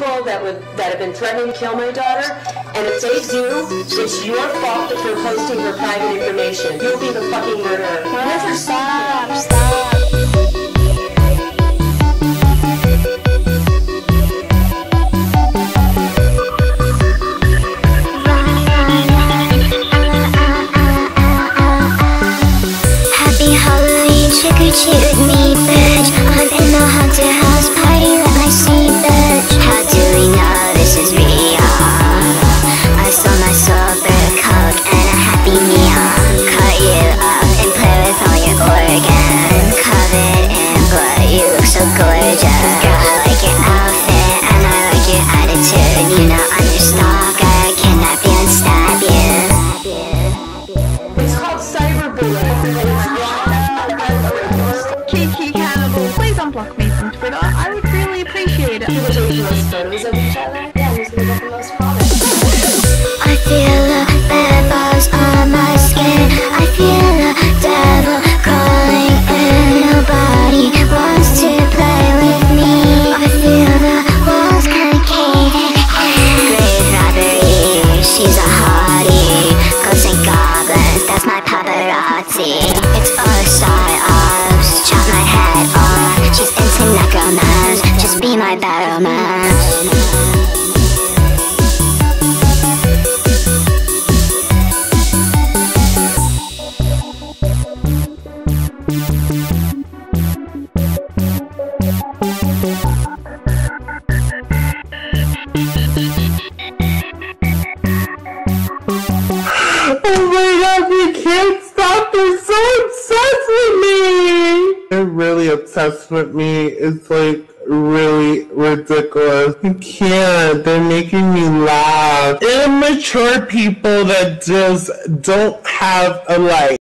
people that would that have been threatening to kill my daughter, and if they do, it's your fault that they're posting her private information. You'll be the fucking murderer. Never Stop, stop. Happy trick or treat with me, bitch. I'm in the haunted I would really appreciate it. Photos of each other. Yeah? I feel the bad on my skin. I feel the devil crawling in. Nobody wants to play with me. I feel the walls she's a hottie. And goblins, that's my paparazzi. It's all psyops, into just be my battle man. Oh my god, you can't stop! They're so obsessed with me! Really obsessed with me. It's like really ridiculous. I can't. They're making me laugh. Immature people that just don't have a life.